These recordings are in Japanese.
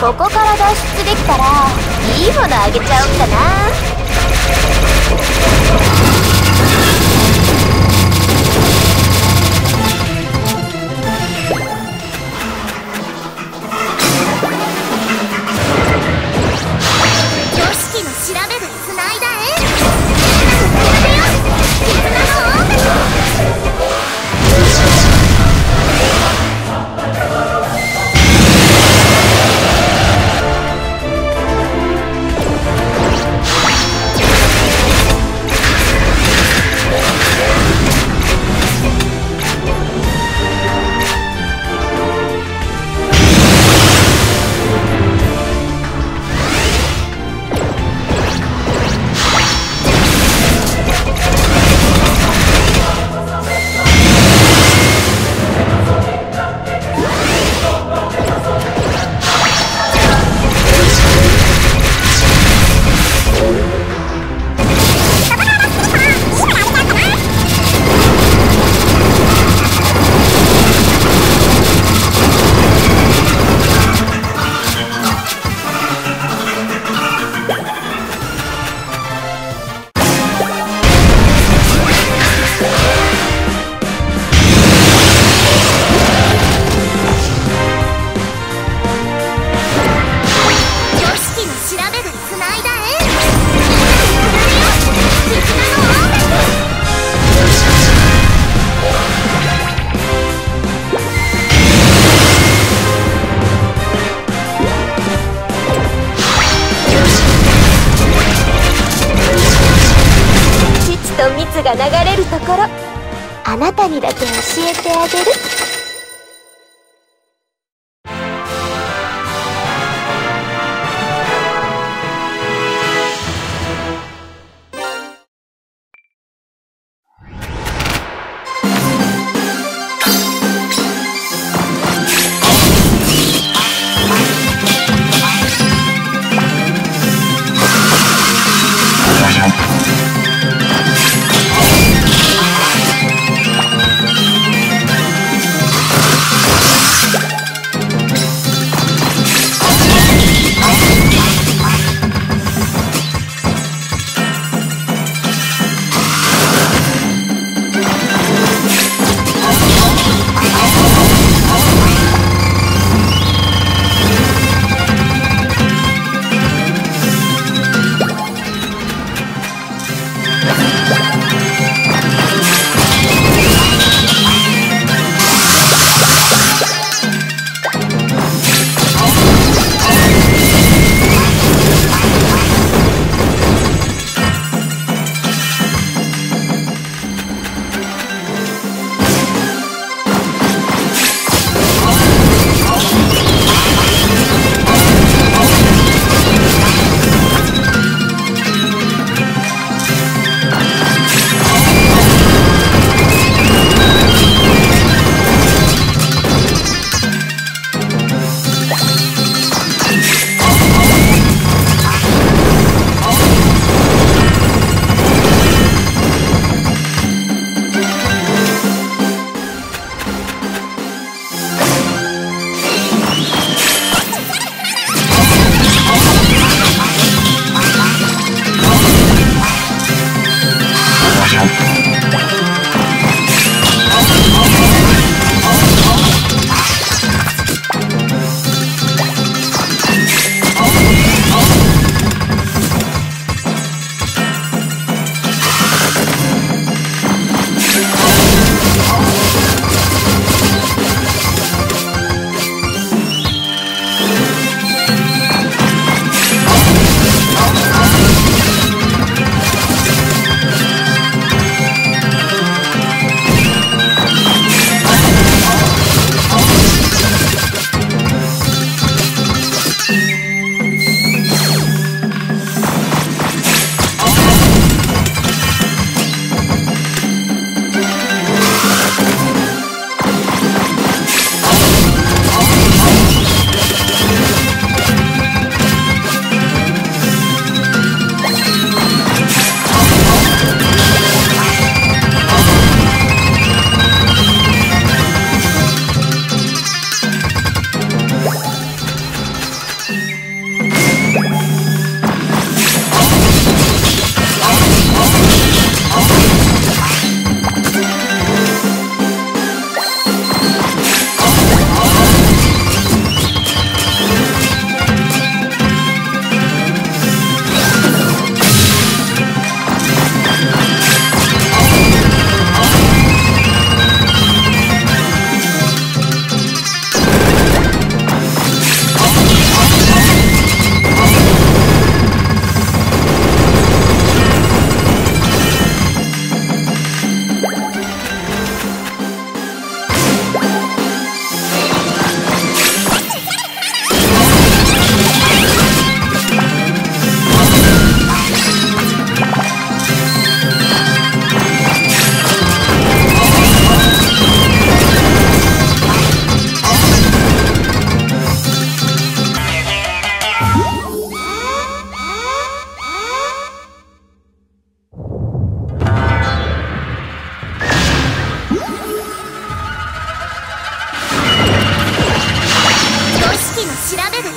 ここから脱出できたらいいものあげちゃおうかな。あなたにだけ教えてあげる。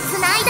調べる繋いだ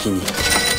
先に。